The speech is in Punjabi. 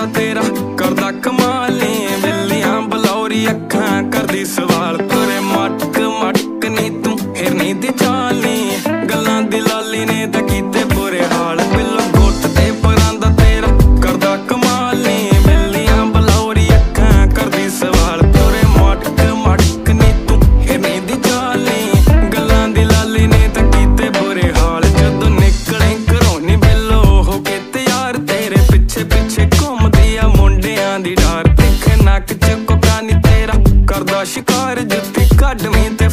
ਦਾ ਤੇਰਾ, ਕਰਦਾ ਕਮਾਲੇ ਬਿੱਲੀਆਂ, ਬਲੌਰੀ ਅੱਖਾਂ ਕਰਦੀ ਸਵਾਲ। ਤੇਰੇ ਮਟਕ ਮਟਕ ਨੀ ਤੂੰ, ਹਿਰਨੀ ਦੀ ਚਾਲੀ, ਗੱਲਾਂ ਦਿਲਾਲੀ ਨੇ ਤਾਂ ਨੱਕ ਚ ਕੋਕਾ ਨਹੀਂ ਤੇਰਾ। ਕਰਦਾ ਸ਼ਿਕਾਰ ਜੁੱਤੀ ਕੱਢਵੀਂ ਤੇ